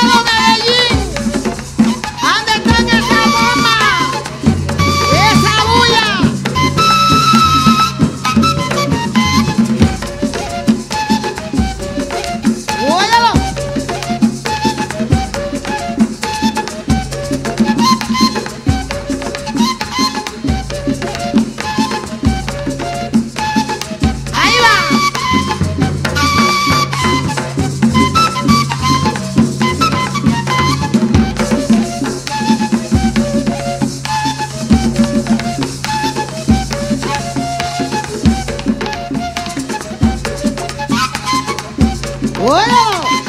Pedro Wow!